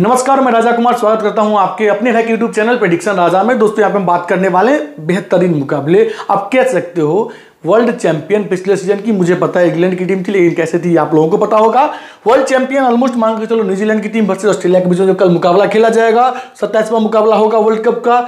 नमस्कार, मैं राजा कुमार स्वागत करता हूँ आपके अपने like YouTube channel prediction Raja में। दोस्तों, यहाँ पे हम बात करने वाले बेहतरीन मुकाबले। आप कह सकते हो? वर्ल्ड चैंपियन पिछले सीज़न की, मुझे पता है इंग्लैंड की टीम थी लेकिन कैसे थी, आप लोगों को पता होगा। वर्ल्ड चैंपियन ऑलमोस्ट मांग के चलो न्यूजीलैंड की टीम वर्सेज ऑस्ट्रेलिया के बीच में जो कल मुकाबला खेला जाएगा, सत्ताईसवां मुकाबला होगा वर्ल्ड कप का।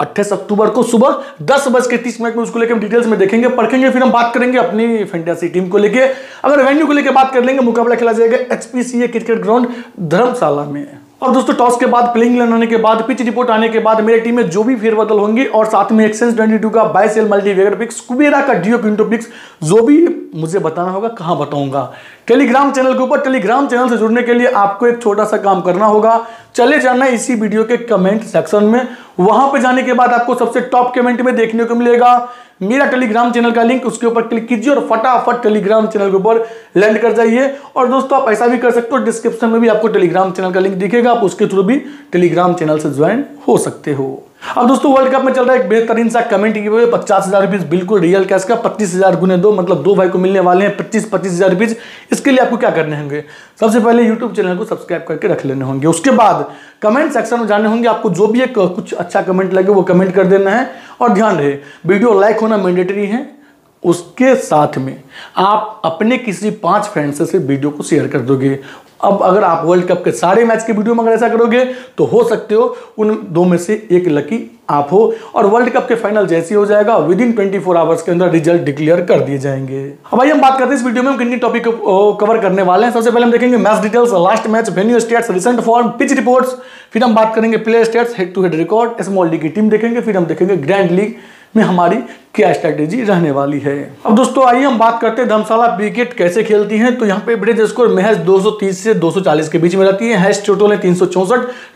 अट्ठाईस अक्टूबर को सुबह दस बज के तीस मिनट में उसको लेकर हम डिटेल्स में देखेंगे, पढ़ेंगे, फिर हम बात करेंगे अपनी फैंटेसी टीम को लेके। अगर वेन्यू को लेकर बात कर लेंगे, मुकाबला खेला जाएगा एचपीसीए क्रिकेट ग्राउंड धर्मशाला में। और दोस्तों टॉस के बाद प्लेइंग इलेवन आने के बाद पिच रिपोर्ट आने के बाद मेरी टीम में जो भी फेरबदल होंगे और साथ में एक्सेंस 22 का बाईस एल मल्टीवेगर पिक्स कुबेरा का डियो पिंटो पिक्स जो भी मुझे बताना होगा, कहाँ बताऊँगा। टेलीग्राम चैनल के ऊपर टेलीग्राम चैनल से जुड़ने के लिए आपको एक छोटा सा काम करना होगा। चले जाना इसी वीडियो के कमेंट सेक्शन में। वहाँ पर जाने के बाद आपको सबसे टॉप कमेंट में देखने को मिलेगा। मेरा टेलीग्राम चैनल का लिंक, उसके ऊपर क्लिक कीजिए और फटाफट टेलीग्राम चैनल के ऊपर लैंड कर जाइए। और दोस्तों, आप ऐसा भी कर सकते हो, डिस्क्रिप्शन में भी आपको टेलीग्राम चैनल का लिंक दिखेगा, आप उसके थ्रू भी टेलीग्राम चैनल से ज्वाइन हो सकते हो। अब दोस्तों वर्ल्ड कप में चल रहा है एक बेहतरीन सा कमेंट की हुए पचास हज़ार रुपीज़ बिल्कुल रियल कैश का, पच्चीस हज़ार गुने दो मतलब दो भाई को मिलने वाले हैं पच्चीस पच्चीस हज़ार रुपीज़ इसके लिए आपको क्या करने होंगे? सबसे पहले यूट्यूब चैनल को सब्सक्राइब करके रख लेने होंगे। उसके बाद कमेंट सेक्शन में जाने होंगे आपको जो भी एक कुछ अच्छा कमेंट लगे, वो कमेंट कर देना है। और ध्यान रहे वीडियो लाइक होना मैंडेटरी है। उसके साथ में आप अपने किसी पाँच फ्रेंड से वीडियो को शेयर कर दोगे। अब अगर आप वर्ल्ड कप के सारे मैच के वीडियो में अगर ऐसा करोगे तो हो सकते हो उन दो में से एक लकी आप हो। और वर्ल्ड कप के फाइनल जैसे हो जाएगा विद इन 24 आवर्स के अंदर रिज़ल्ट डिक्लेयर कर दिए जाएँगे। अब भाई, हम बात करते हैं इस वीडियो में, हम कितनी टॉपिक कवर करने वाले हैं। सबसे पहले हम देखेंगे match details last match venue stats recent form pitch reports फिर हम बात करेंगे player stats head to head record small league की टीम देखेंगे। फिर हम देखेंगे ग्रैंड लीग में हमारी क्या स्ट्रैटेजी रहने वाली है। अब दोस्तों, आइए हम बात करते हैं धर्मशाला विकेट कैसे खेलती हैं। तो यहाँ पे ब्रिज स्कोर महज 230 से 240 के बीच में रहती है। हैश टोटल है तीन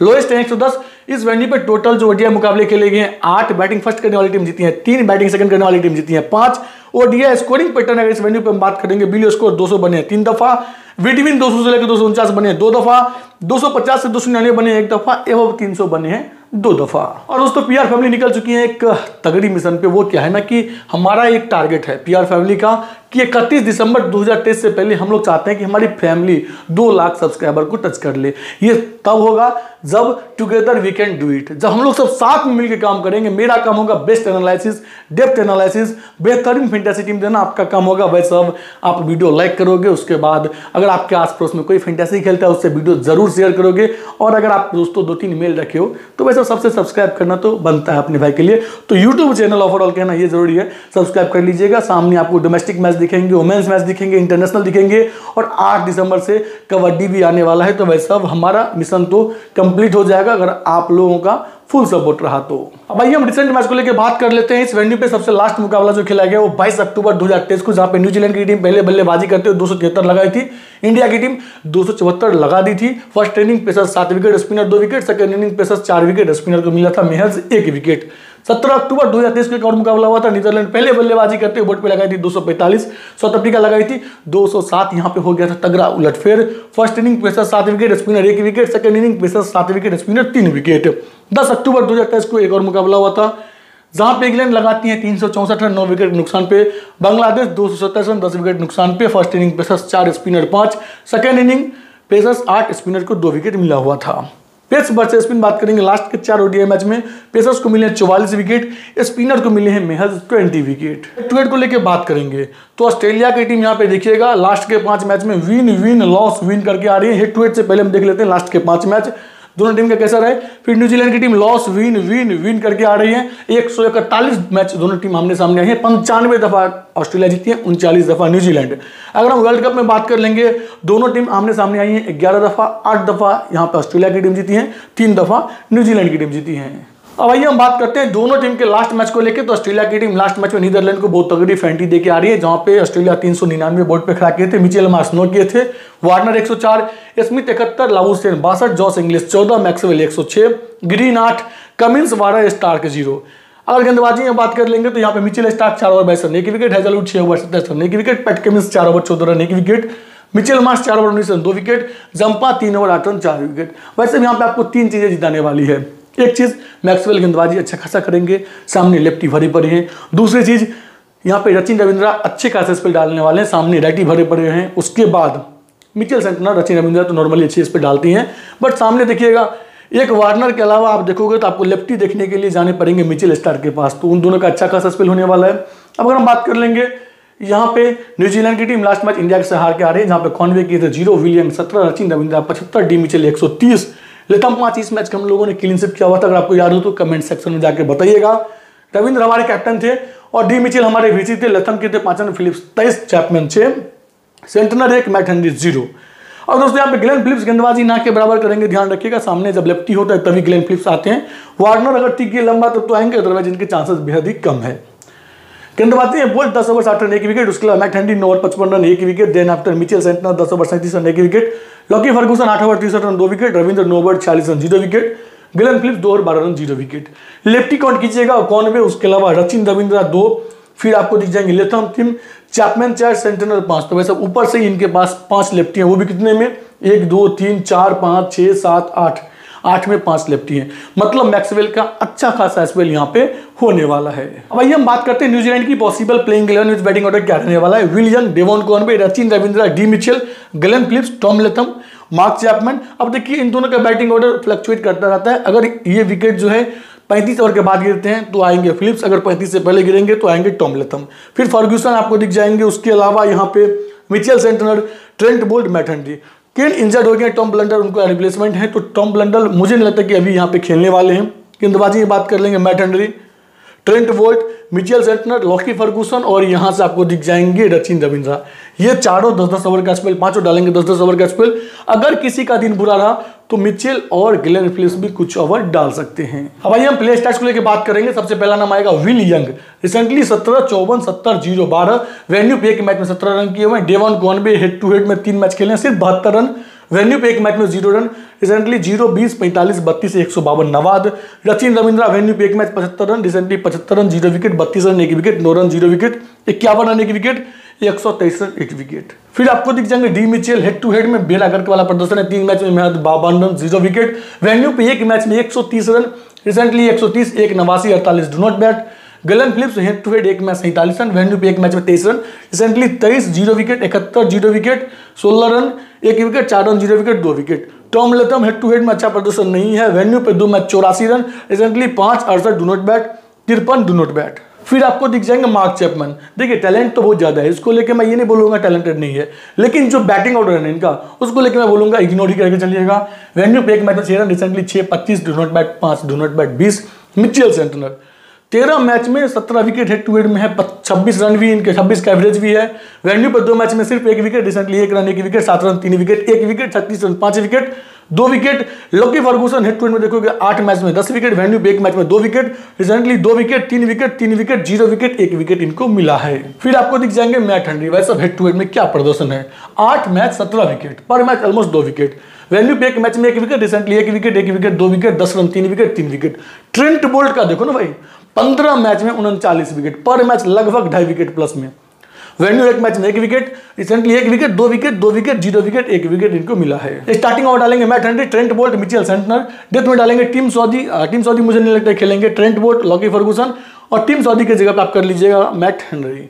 लोएस्ट है 110 इस वेन्यू पे टोटल जो ओडिया मुकाबले खेले गए हैं, आठ बैटिंग फ़र्स्ट करने वाली टीम जीती है, तीन बैटिंग सेकंड करने वाली टीम जीती है, पाँच ओडिया स्कोरिंग पैटर्न अगर इस वेन्यू पे हम बात करेंगे बिलियो स्कोर 200 बने, तीन दफ़ा। विटमिन 200 से लेकर दो बने, दो दफ़ा। 250 से दो बने, एक दफ़ा, एवं 300 बने हैं। दो दफ़ा। और दोस्तों पीआर फैमिली निकल चुकी है एक तगड़ी मिशन पे। वो क्या है ना कि हमारा एक टारगेट है पीआर फैमिली का कि इकतीस दिसंबर 2023 से पहले हम लोग चाहते हैं कि हमारी फैमिली दो लाख सब्सक्राइबर को टच कर ले। ये तब होगा जब together we can do it जब हम लोग सब साथ में मिलकर काम करेंगे, मेरा काम होगा बेस्ट एनालिसिस डेप्थ एनालिसिस बेहतरीन फेंटेसी टीम देना, आपका काम होगा वैसे अब आप वीडियो लाइक करोगे, उसके बाद अगर आपके आस पड़ोस में कोई फेंटेसी खेलता है, उससे वीडियो ज़रूर शेयर करोगे। और अगर आप दोस्तों दो तीन मेल रखे हो तो वैसे सबसे सब्सक्राइब करना तो बनता है अपने भाई के लिए। तो यूट्यूब चैनल ओवरऑल कहना ये ज़रूरी है। सब्सक्राइब कर लीजिएगा, सामने आपको डोमेस्टिक मैच दिखेंगे वुमेन्स मैच दिखेंगे इंटरनेशनल दिखेंगे और 8 दिसंबर से कबड्डी भी आने वाला है। तो वैसे अब हमारा मिशन तो कंप्लीट हो जाएगा अगर आप लोगों का फुल सपोर्ट रहा तो। अब आइए हम रिसेंट मैच को लेकर बात कर लेते हैं। इस वेन्यू पे सबसे लास्ट मुकाबला जो खेला गया वो 22 अक्टूबर 2023 को, जहाँ पे न्यूजीलैंड की टीम पहले बल्लेबाजी करते हुए दो लगाई थी। इंडिया की टीम दो सौ चौहत्तर लगा दी थी। फ़र्स्ट इनिंग पेसर सात विकेट स्पिनर दो विकेट सेकंड इनिंग पेसर चार विकेट स्पिनर को मिला था महज एक विकेट सत्रह अक्टूबर 2023 को एक और मुकाबला हुआ था। नीदरलैंड पहले बल्लेबाजी करते हुए बोर्ड पे लगाई थी 245 साउथ अफ्रीका लगाई थी 207 यहाँ पे हो गया था तगड़ा उलटफेर फ़र्स्ट इनिंग पेसर सात विकेट, स्पिनर एक विकेट। सेकंड इनिंग पेसर सात विकेट, स्पिनर तीन विकेट। 10 अक्टूबर 2023 को एक और मुकाबला हुआ था। जहाँ पे इंग्लैंड लगाती है तीन सौ चौसठ रन, नौ विकेट नुकसान पे। बांग्लादेश दो सौ सत्ताईस रन, दस विकेट नुकसान पे। फ़र्स्ट इनिंग पेसर्स चार स्पिनर पाँच। सेकेंड इनिंग पेसर्स आठ स्पिनर को दो विकेट मिला हुआ था। पेस वर्सेस स्पिन बात करेंगे लास्ट के चार ओडीआई मैच में। पेसर्स को मिले हैं चौवालीस विकेट स्पिनर को मिले हैं महज ट्वेंटी विकेट ट्वेट को लेकर बात करेंगे। तो ऑस्ट्रेलिया की टीम यहाँ पे देखिएगा लास्ट के पाँच मैच में विन विन लॉस विन करके आ रही है। ट्वेट से पहले हम देख लेते हैं लास्ट के पाँच मैच दोनों टीम का कैसा रहे? फिर न्यूजीलैंड की team loss win win win करके आ रही है। एक सौ इकतालीस मैच दोनों टीम हमने सामने आई है। पंचानवे दफ़ा ऑस्ट्रेलिया जीती है, उनचालीस दफ़ा न्यूजीलैंड अगर हम वर्ल्ड कप में बात कर लेंगे, दोनों टीम आमने सामने आई है। ग्यारह दफ़ा, आठ दफ़ा यहाँ पर ऑस्ट्रेलिया की टीम जीती है, तीन दफ़ा न्यूजीलैंड की टीम जीती है। अब आइए हम बात करते हैं दोनों टीम के लास्ट मैच को लेकर तो ऑस्ट्रेलिया की टीम लास्ट मैच में नीदरलैंड को बहुत तगड़ी फेंटी देके आ रही है, जहाँ पे ऑस्ट्रेलिया तीन सौ निन्यानवे बोर्ड पे खड़ा किए थे, मिचेल मार्स नौ किए थे, वार्नर 104 स्मिथ इकहत्तर लाबूसेन बासठ, जॉस इंग्लिश चौदह, मैक्सवेल 106 ग्रीन आठ, कमिंस बारह स्टार्क ज़ीरो। अगर गेंदबाजी में बात कर लेंगे तो यहाँ पे मिचेल स्टार्क चार ओवर बाईस रन, एक विकेट हैजलवुड छह ओवर सत्ताईस रन, एक विकेट पेट कमिंस चार ओवर चौदह रन, एक विकेट मिचेल मार्स चार ओवर उन्नीस रन, दो विकेट जंपा तीन ओवर आठ रन, चार विकेट वैसे यहाँ पे आपको तीन चीज़ें जिताने वाली है। एक चीज़ मैक्सवेल गेंदबाजी अच्छा खासा करेंगे, सामने लेफ्टी भरे पड़े हैं। दूसरी चीज़, यहाँ पे रचिन रविंद्रा अच्छे खासे स्पेल डालने वाले हैं, सामने राइटी भरे पड़े हैं। उसके बाद मिचेल सेंटनर रचिन रविंद्रा तो नॉर्मली अच्छी इस पर डालती हैं। बट सामने देखिएगा, एक वार्नर के अलावा आप देखोगे तो आपको लेफ्टी देखने के लिए जाने पड़ेंगे मिचेल स्टार के पास। तो उन दोनों का अच्छा खासा स्पेल होने वाला है। अब अगर हम बात कर लेंगे, यहाँ पे न्यूजीलैंड की टीम लास्ट मैच इंडिया से हार के आ रही है, जहाँ पे कॉन्वे किए थे ज़ीरो विलियम, सत्रह रचिन रविंद्रा, पचहत्तर डी मिचेल, एक सौ तीस लेतम पाँच इस मैच के हम लोगों ने क्लीन शिप किया हुआ था। अगर आपको याद हो तो कमेंट सेक्शन में जाकर बताइएगा। रविंद्र हमारे कैप्टन थे और डी मिचिल हमारे वीसी थे, लथम के थे, पांचन फिलिप्स तेईस चैपमैन छे। सेंटनर एक, मैट हंड्री ज़ीरो। और दोस्तों, यहाँ पे ग्लेन फिलिप्स गेंदबाजी ना के बराबर करेंगे, ध्यान रखिएगा, सामने जब लेफ्टी होता है तभी ग्लेन फिलिप्स आते हैं। वार्नर अगर टिक गए लंबा, तब तो आएँगे अदरवाइज़ इनके चांसेस बेहद ही कम है। गेंदबाजी है बोल्ट दस ओवर, साठ रन, एक विकेट उसके अलावा मैट हैंडी नौ ओवर पचपन रन, एक wicket then after Mitchell Santner दस ओवर, सैंतीस रन, एक विकेट लॉकी फर्गूसन आठ ओवर, तिरसठ रन, दो विकेट रविंद्र, नौ ओवर छियालीस run, zero wicket Glenn Phillips दो ओवर, बारह run, zero wicket lefty count कीजिएगा कौन में उसके अलावा रचिन रविंद्रा, दो. फिर आपको दिख जाएँगे लेथम टीम चैपमैन चार सेंटनर पाँच. तो वैसे ऊपर से ही इनके पास पाँच लेफ्टी हैं। वो भी कितने में? एक, दो, तीन, चार, पाँच, छह, सात, आठ. आठ में पाँच लेफ्टी हैं। मतलब मैक्सवेल का अच्छा खासा स्पेल यहाँ पे होने वाला है। अब आइए हम बात करते हैं न्यूजीलैंड की possible playing eleven which batting order क्या रहने वाला है। Will Young Devon Conway Rachin Ravindra D Mitchell Glenn Phillips Tom Latham Mark Chapman. अब देखिए, इन दोनों का बैटिंग ऑर्डर फ्लक्चुएट करता रहता है। अगर ये विकेट जो है, पैंतीस ओवर के बाद गिरते हैं तो आएँगे फिलिप्स अगर पैंतीस से पहले गिरेंगे तो आएँगे टॉम लेथम फिर फर्ग्यूसन आपको दिख जाएँगे, उसके अलावा यहाँ पे Mitchell Santner Trent Boult Matt Henry Kane injured हो गया टॉम ब्लंडर उनका रिप्लेसमेंट है। तो टॉम ब्लंडर मुझे नहीं लगता कि अभी यहाँ पे खेलने वाले हैं। गेंदबाजी की बात कर लेंगे Matt Trent Boult Mitchell Santner Lockie Ferguson और यहाँ से आपको दिख जाएँगे रचिन रविंद्रा ये चारों दस दस ओवर का स्पेल, पाँचों डालेंगे दस दस ओवर का स्पेल। अगर किसी का दिन बुरा रहा तो मिचेल और गिलेन फिलिप्स भी कुछ ओवर डाल सकते हैं। अब आइए हम प्ले स्टैट्स को लेकर बात करेंगे। सबसे पहला नाम आएगा विल यंग रिसेंटली सत्रह, चौवन, सत्तर, ज़ीरो, बारह। वेन्यू पे एक मैच में सत्रह रन किए हुए Devon Conway head to head में तीन मैच खेले सिर्फ़ बहत्तर रन वेन्यू पे एक मैच में ज़ीरो रन रिसेंटली ज़ीरो बीस, पैंतालीस, बत्तीस, एक सौ बावन नवाद। रचिन रविंद्रा वेन्यू पे एक मैच पचहत्तर रन रिसेंटली पचहत्तर रन ज़ीरो विकेट बत्तीस रन एक विकेट नौ रन ज़ीरो विकेट इक्यावन रन एक विकेट एक सौ तेईस रन एक विकेट फिर आपको दिख जाएँगे D Mitchell head to head में बेला गर्क वाला प्रदर्शन है। तीन मैच में महज बावन रन ज़ीरो विकेट वेन्यू पे एक मैच में एक सौ तीस रन रिसेंटली एक सौ तीस, एक नवासी, अड़तालीस do not bat Glenn Phillips head to head एक मैच, सैंतालीस रन वेन्यू पे एक मैच में तेईस रन रिसेंटली तेईस, ज़ीरो विकेट इकहत्तर, ज़ीरो विकेट सोलह रन, एक विकेट चार रन, ज़ीरो विकेट दो wicket Tom Latham head to head में अच्छा प्रदर्शन नहीं है वेन्यू पे दो मैच, चौरासी रन रिसेंटली पाँच, अड़सठ डू नॉट बैट तिरपन डू नॉट बैट फिर आपको दिख जाएँगे मार्क चैपमन. देखिए टैलेंट तो बहुत ज़्यादा है, इसको लेके मैं ये नहीं बोलूँगा टैलेंटेड नहीं है, लेकिन जो बैटिंग ऑर्डर है इनका, उसको लेके मैं बोलूँगा इग्नोर ही करके चलिएगा. वेन्यू पे एक मैच में छह रन रिसेंटली छह, पच्चीस डू नॉट बैट पाँच डू नॉट बैट बीस. मिचेल सेंटनर तेरह मैच में सत्रह विकेट हेड टू हेड में है छब्बीस रन भी इनके, छब्बीस का एवरेज भी है। वेन्यू पर दो मैच में सिर्फ़ एक विकेट रिसेंटली एक रन एक विकेट सात रन तीन विकेट एक विकेट छत्तीस रन पाँच विकेट दो wicket Lockie Ferguson head to head में देखोगे, आठ मैच में दस विकेट वेन्यू एक मैच में दो विकेट रिसेंटली दो विकेट तीन विकेट तीन विकेट ज़ीरो विकेट एक विकेट इनको मिला है। फिर आपको दिख जाएँगे मैट हंड्री वैसे हेड टू हेड में क्या प्रदर्शन है? आठ मैच सत्रह विकेट पर मैच ऑलमोस्ट दो विकेट वैल्यू पे एक मैच में एक विकेट रिसेंटली एक विकेट एक विकेट, दो विकेट, दस रन, तीन विकेट तीन विकेट। ट्रेंट बोल्ट का देखो ना भाई, पंद्रह मैच में उनचालीस विकेट, पर मैच लगभग ढाई विकेट प्लस में। वेन्यू एक मैच में एक विकेट रिसेंटली एक विकेट, दो विकेट दो विकेट, ज़ीरो विकेट, एक विकेट इनको मिला है। स्टार्टिंग ओवर डालेंगे Matt Henry Trent Boult Mitchell Santner death में डालेंगे टीम सऊदी टीम सऊदी मुझे नहीं लगता खेलेंगे। ट्रेंट बोल्ट लॉकी फर्गूसन और टीम सऊदी की जगह पे आप कर लीजिएगा मैट हेनरी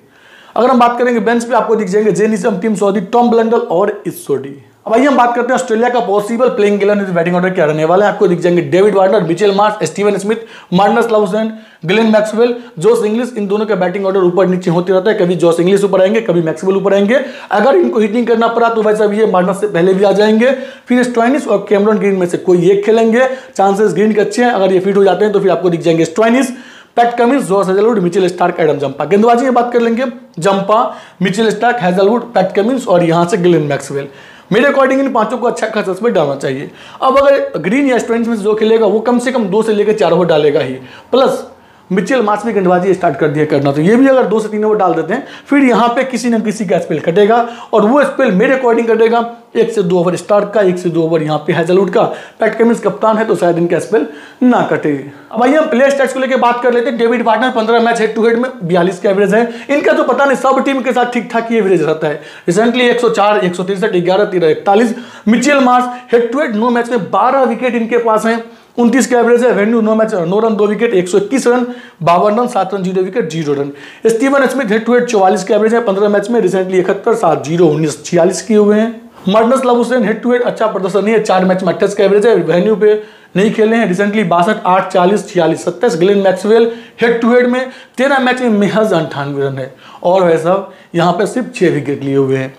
अगर हम बात करेंगे बेंच पे, आपको दिख जाएँगे Jamieson Tim Southee Tom Blundell और इसोडी अब आइए हम बात करते हैं ऑस्ट्रेलिया का possible playing eleven batting order क्या रहने वाला है। आपको दिख जाएँगे David Warner Mitchell Marsh Steven Smith Marnus Labuschagne Glenn Maxwell Josh Inglis इन दोनों का बैटिंग ऑर्डर ऊपर नीचे होते रहता है। कभी जोस इंग्लिश ऊपर आएँगे, कभी मैक्सवेल ऊपर आएँगे। अगर इनको हिटिंग करना पड़ा तो वैसे ये मार्नस से पहले भी आ जाएँगे। फिर स्टोइनिस और कैमरन ग्रीन में से कोई एक खेलेंगे। चांसेस ग्रीन के अच्छे हैं, अगर ये फिट हो जाते हैं तो फिर आपको दिख जाएँगे Stoinis Pat Cummins Josh Hazlewood Mitchell Starc Adam Zampa गेंदबाजी में बात कर लेंगे Zampa Mitchell Starc Hazlewood Pat Cummins और यहाँ से गिलेन मैक्सवेल मेरे अकॉर्डिंग इन पाँचों को अच्छा खासा उसमें डालना चाहिए। अब अगर ग्रीन या स्टूडेंट्स में जो खेलेगा, वो कम से कम दो से लेकर चार ओवर डालेगा ही। प्लस मिचेल मार्च में गेंदबाजी स्टार्ट कर दिया करना तो ये भी अगर दो से तीन ओवर डाल देते हैं, फिर यहाँ पे किसी न किसी का स्पेल कटेगा और वो स्पेल मेरे अकॉर्डिंग कटेगा। एक से दो ओवर स्टार्ट का, एक से दो ओवर यहाँ पे हैजलवुड का। पैट कमिंस कप्तान है तो शायद इनका स्पेल ना कटे। अब आइए हम प्लेयर स्टैट्स को लेकर बात कर लेते हैं। डेविड पार्टनर पंद्रह मैच हेड टू हेड में बयालीस का एवरेज है। इनका तो पता नहीं, सब टीम के साथ ठीक ठाक ही एवरेज रहता है। रिसेंटली एक सौ चार, एक सौ तिरसठ, ग्यारह, तेरह, इकतालीस। Mitchell Marsh head to head now match में बारह विकेट इनके पास है। उनतीस के एवरेज है वेन्यू नो मैच नौ रन दो विकेट एक सौ इक्कीस रन, बावन रन, सात run, zero wicket zero run Steven Smith head to head चौवालीस का एवरेज है, पंद्रह मैच में रिसेंटली इकहत्तर, सात ज़ीरो, उन्नीस, छियालीस किए हुए हैं. Marnus Labuschagne head to head अच्छा प्रदर्शन नहीं है, चार मैच में अट्ठाईस का एवरेज है वेन्यू पे नहीं खेले हैं. रिसेंटली बासठ, आठ, चालीस, छियालीस, सत्ताईस Glenn Maxwell head to head में, तेरह मैच में महज अंठानवे रन है. और वह सब यहाँ पे सिर्फ़ छः विकेट लिए हुए हैं.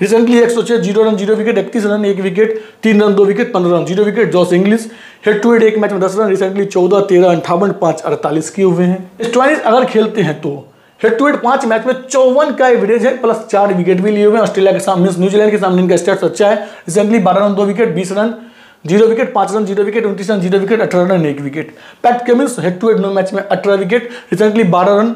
रिसेंटली एक सौ छः ज़ीरो रन, ज़ीरो विकेट इकतीस रन, एक विकेट तीन रन, दो विकेट पंद्रह run, zero wicket Josh Inglis head to head एक मैच में दस रन रिसेंटली चौदह, तेरह, अंठावन, पाँच, अड़तालीस किए हुए हैं। स्टोनिस अगर खेलते हैं तो हेड टू हेड पाँच मैच में चौवन का एवरेज है प्लस चार विकेट भी लिए हुए हैं, ऑस्ट्रेलिया के सामने न्यूजीलैंड के सामने इनका स्टेट्स अच्छा है। रिसेंटली बारह रन, दो विकेट बीस रन, ज़ीरो विकेट पाँच रन, ज़ीरो विकेट उनतीस रन, ज़ीरो विकेट अठारह रन, एक wicket Pat Cummins head to head now match में अठारह विकेट रिसेंटली बारह रन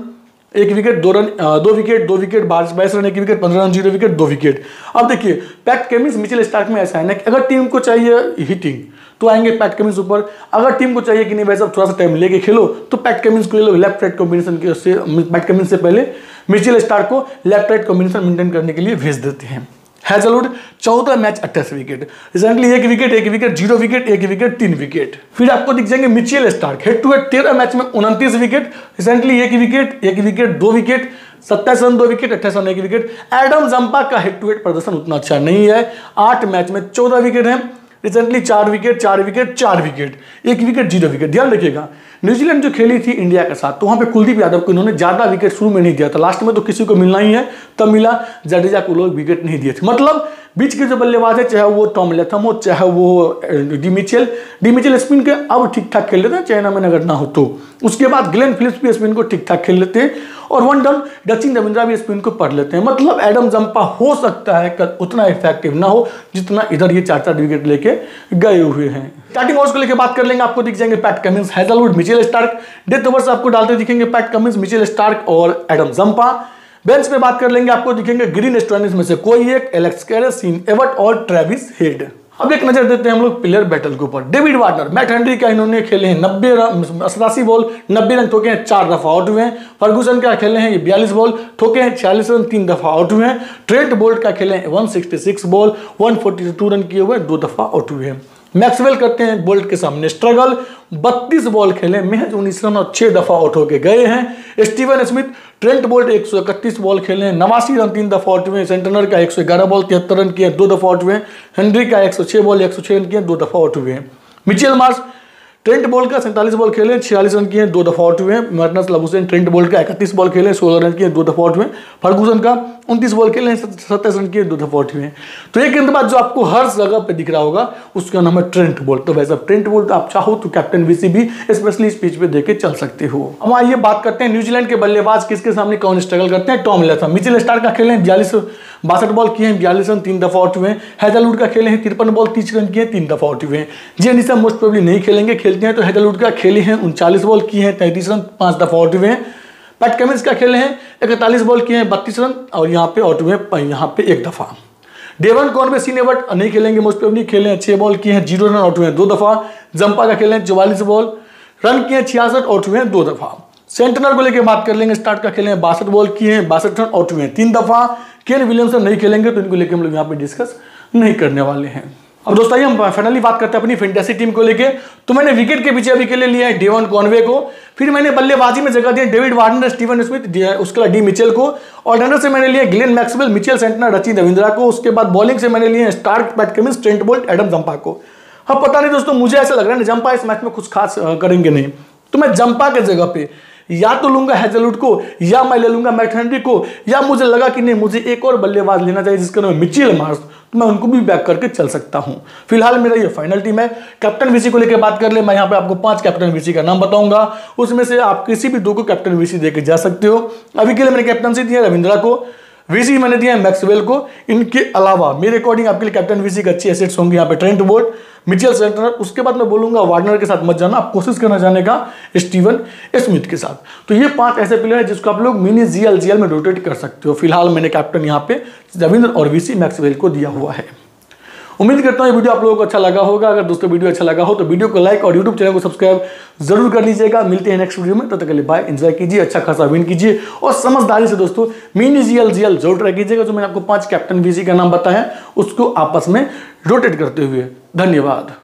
एक विकेट दो रन दो विकेट दो विकेट बाईस रन, एक विकेट पंद्रह रन ज़ीरो विकेट दो विकेट अब देखिए पैट केमिस मिचिल स्टार्क में ऐसा है ना कि अगर टीम को चाहिए हिटिंग तो आएँगे पैट कमिंस ऊपर। अगर टीम को चाहिए कि नहीं भाई साहब, थोड़ा सा टाइम लेके खेलो तो पैट कमिंस को ले लो लेफ़्ट राइट कॉम्बिनेशन के से पैट कमिंस से पहले। मिचिल स्टार्क को लेफ़्ट राइट कॉम्बिनेशन मेंटेन करने के लिए भेज देते हैं। हैजलवुड चौदह मैच अट्ठाईस विकेट। रिसेंटली एक विकेट एक विकेट, ज़ीरो विकेट, एक विकेट, तीन विकेट। फिर आपको दिख जाएँगे Mitchell Starc. Head to head तेरह मैच में उनतीस विकेट। रिसेंटली एक विकेट एक विकेट, दो विकेट, सत्ताईस रन, दो विकेट, अट्ठाईस रन, एक विकेट। एडम जंपा का हेड टू हेड प्रदर्शन उतना अच्छा नहीं है। आठ मैच में चौदह विकेट है। रिसेंटली चार विकेट चार विकेट चार विकेट। एक विकेट, ज़ीरो विकेट। ध्यान रखिएगा न्यूजीलैंड जो खेली थी इंडिया के साथ तो वहाँ पे कुलदीप यादव को इन्होंने ज़्यादा विकेट शुरू में नहीं दिया था। लास्ट में तो किसी को मिलना ही है, तब मिला जडेजा को लोग विकेट नहीं दिए थे। मतलब बीच के जो बल्लेबाज है, चाहे वो टॉम लेथम हो चाहे वो D Mitchell D Mitchell spin के अब ठीक ठाक खेल लेते हैं चाइना में अगर ना हो तो। उसके बाद ग्लेन फिलिप्स भी स्पिन को ठीक ठाक खेल लेते हैं और वन डन डचिन रविंद्रा भी स्पिन को पढ़ लेते हैं। मतलब एडम जंपा हो सकता है कल उतना इफ़ेक्टिव ना हो, जितना इधर ये चार चार विकेट लेके गए हुए हैं। स्टार्टिंग ओवर्स को लेकर बात कर लेंगे, आपको दिख जाएँगे Pat Cummins Hazlewood Mitchell Starc death overs आपको डालते दिखेंगे पैट कमिंस मिचेल स्टार्क और एडम जंपा। बेंच पे बात कर लेंगे, आपको दिखेंगे ग्रीन स्टोनिस में से कोई एक एलेक्स कैरेस एवर्ट और ट्रेविस हेड अब एक नज़र देते हैं हम लोग प्लेयर बैटल के ऊपर। डेविड वार्नर मैट हेनरी का इन्होंने खेले हैं? नब्बे अस्सी बॉल नब्बे रन ठोके हैं, चार दफ़ा आउट हुए हैं। फर्गूसन का खेले हैं? ये बयालीस बॉल ठोके हैं, छियालीस रन, तीन दफ़ा आउट हुए हैं। ट्रेंट बोल्ट का खेले हैं? 166 बॉल 142 रन किए हुए दो दफ़ा आउट हुए हैं। मैक्सवेल करते हैं, बोल्ट के सामने स्ट्रगल। 32 बॉल खेले, महज उन्नीस रन और छह दफ़ा आउट होके गए हैं। स्टीवन स्मिथ, ट्रेंट बोल्ट एक सौ इकतीस बॉल खेले हैं। नवासी रन तीन दफ़ा आउट हुए सेंटनर का 111 बॉल, तिहत्तर रन किए, दो दफ़ा आउट हुए हेनरी का 106 बॉल 106 रन किए, दो दफ़ा आउट हुए हैं। मिचेल मार्स ट्रेंट बॉल का सैंतालीस बॉल खेले, छियालीस रन किए, दो दफ़ा आउट हुए मर्नस लबुसैन ट्रेंट बॉल का इकतीस बॉल खेले, सोलह रन किए, दो दफ़ा आउट हुए फर्गूसन का उनतीस बॉल खेले, सत्ताईस रन किए, दो दफ़ा आउट हुए तो एक गेंदबाज जो आपको हर जगह पे दिख रहा होगा, उसका नाम है ट्रेंट बोल्ट तो वैसा ट्रेंट बोल्ट आप चाहो तो कैप्टन वीसी भी स्पेशली इस पिच पे देके चल सकते हो। हम आइए बात करते हैं न्यूजीलैंड के बल्लेबाज, किसके सामने कौन स्ट्रगल करते हैं? Tom Latham. मिचिल स्टार का खेले, बयालीस बासठ बॉल किए हैं, बयालीस रन, तीन दफ़ा आउट हुए हैं। का खेले हैं, तिरपन बॉल तीस रन किए, तीन दफ़ा आउट हुए हैं। जी अनिसा मोस्ट प्रोबली नहीं खेलेंगे, खेलते हैं तो हैदलवुड का खेले हैं, उनचालीस बॉल किए हैं, तैंतीस रन, पाँच दफ़ा आउट हुए हैं। पैट कमिंस का खेले हैं, इकतालीस बॉल किए हैं, बत्तीस रन, और यहाँ पे आउट हुए हैं यहाँ पे एक दफ़ा। डेवन कौन में सीने बट नहीं खेलेंगे मोस्ट प्रोबली खेले हैं, छह बॉल किए हैं ज़ीरो रन आउट हुए हैं, दो दफ़ा। जंपा का खेले हैं, चौवालीस बॉल रन किए हैं, छियासठ आउट हुए हैं, दो दफ़ा। सेंटनर को लेकर बात कर लेंगे स्टार्ट का खेले हैं बासठ बॉल किए हैं, बासठ रन आउट हुए हैं। तीन दफ़ा केन विलियमसन नहीं खेलेंगे तो इनको लेकर हम लोग यहाँ पे डिस्कस नहीं करने वाले हैं। अब दोस्तों हम फाइनली बात करते हैं अपनी फेंटेसी टीम को लेके। तो मैंने विकेट के पीछे अभी के लिए लिया है डेवन कॉनवे को। फिर मैंने बल्लेबाजी में जगह दिया डेविड वार्नर स्टीवन स्मिथ उसके बाद डी मिचेल को। ऑर्डनर से मैंने लिया Glenn Maxwell Mitchell Santner Rachin Ravindra को। उसके बाद बॉलिंग से मैंने लिए Starc Pat Cummins Trent Boult Adam Zampa को। अब पता नहीं दोस्तों, मुझे ऐसा लग रहा है जंपा इस मैच में कुछ खास करेंगे नहीं। तो मैं जंपा के जगह पे या तो लूँगा हैजलवुड को, या मैं ले लूँगा मैथेंड्री को, या मुझे लगा कि नहीं, मुझे एक और बल्लेबाज लेना चाहिए जिसका नाम मिचिल मार्स तो मैं उनको भी बैक करके चल सकता हूँ। फ़िलहाल मेरा ये फाइनल टीम है। कैप्टन वीसी को लेकर बात कर ले, मैं यहाँ पे आपको पाँच कैप्टन वीसी का नाम बताऊँगा। उसमें से आप किसी भी दो को कैप्टन वीसी देकर जा सकते हो। अभी के लिए मैंने कैप्टनसी दिया रविंद्रा को। वीसी मैंने दिया है मैक्सवेल को। इनके अलावा मेरे अकॉर्डिंग आपके लिए कैप्टन वीसी के अच्छे एसेट्स होंगे यहाँ पे ट्रेंट बोर्ड मिचेल सेंटनर उसके बाद मैं बोलूँगा वार्नर के साथ मत जाना, आप कोशिश करना जाने का स्टीवन स्मिथ के साथ। तो ये पाँच ऐसे प्लेयर है जिसको आप लोग मिनी जीएल जीएल में रोटेट कर सकते हो। फ़िलहाल मैंने कैप्टन यहाँ पे रविंद्र और वीसी मैक्सवेल को दिया हुआ है। उम्मीद करता हूँ वीडियो आप लोगों को अच्छा लगा होगा। अगर दोस्तों वीडियो अच्छा लगा हो तो वीडियो को लाइक और यूट्यूब चैनल को सब्सक्राइब ज़रूर कर लीजिएगा। मिलते हैं नेक्स्ट वीडियो में। तब तक के बाय एंजॉय कीजिए अच्छा खासा विन कीजिए और समझदारी से दोस्तों मिनी जीएल जीएल ज़रूर ट्राई कीजिएगा। जो मैंने आपको पाँच कैप्टन बीसी का नाम बताया उसको आपस में रोटेट करते हुए धन्यवाद।